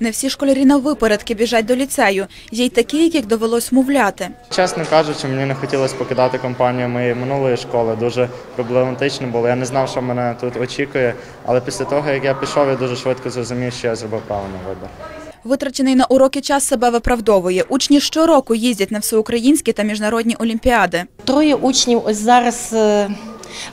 Не всі школярі на випередки біжать до ліцею. Є й такі, яких довелось мовляти. Чесно кажучи, мені не хотілося покидати компанію моєї минулої школи. Дуже проблематично було. Я не знав, що мене тут очікує. Але після того, як я пішов, я дуже швидко зрозумів, що я зробив правильний вибір. Витрачений на уроки час себе виправдовує. Учні щороку їздять на всеукраїнські та міжнародні олімпіади. Троє учнів ось зараз е,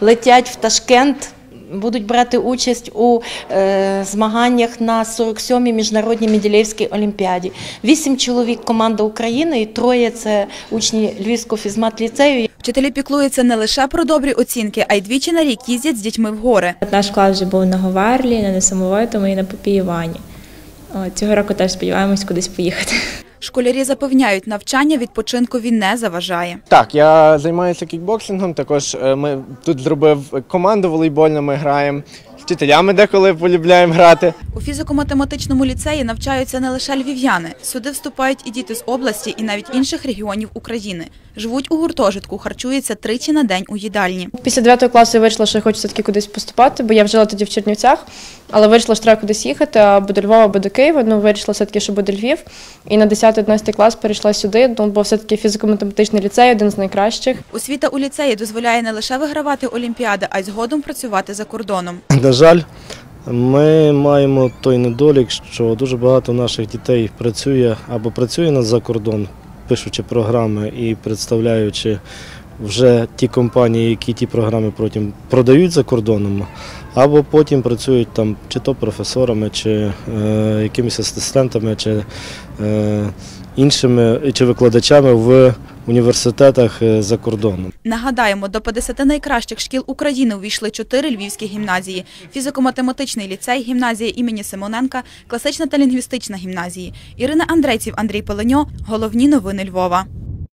летять в Ташкент. Будуть брати участь у е, змаганнях на 47-й міжнародній Меділєвській олімпіаді. Вісім чоловік команда України і троє це учні Львівського фізмат-ліцею. Вчителі піклуються не лише про добрі оцінки, а й двічі на рік їздять з дітьми в гори. Наш клас вже був на Говерлі, на Несамовитому і на Попіювані. Цього року теж сподіваємось кудись поїхати. Школярі запевняють, навчання відпочинкові не заважає. Так, я займаюся кікбоксингом. Також е, ми тут зробив команду волейбольну. Ми граємо з вчителями, деколи полюбляємо грати. У фізико-математичному ліцеї навчаються не лише львів'яни. Сюди вступають і діти з області, і навіть інших регіонів України. Живуть у гуртожитку, харчуються тричі на день у їдальні. Після 9 класу я вирішила, що я хочу все-таки кудись поступати, бо я вже жила тоді в Чернівцях, але вирішила, що треба кудись їхати, або до Львова, або до Києва. Ну, вирішила все-таки, що буде Львів. І на 10-11 клас перейшла сюди, ну, бо все-таки фізико-математичний ліцей, один з найкращих. Освіта у ліцеї дозволяє не лише вигравати олімпіади, а й згодом працювати за кордоном. На жаль, ми маємо той недолік, що дуже багато наших дітей працює або працює за кордон, пишучи програми і представляючи вже ті компанії, які ті програми потім продають за кордоном, або потім працюють там чи то професорами, чи е, якимись асистентами, чи е, іншими, чи викладачами в університетах е, за кордоном. Нагадаємо, до 50 найкращих шкіл України увійшли чотири львівські гімназії: фізико-математичний ліцей, гімназія імені Симоненка, класична та лінгвістична гімназії. Ірина Андрейців, Андрій Пеленьо. Головні новини Львова.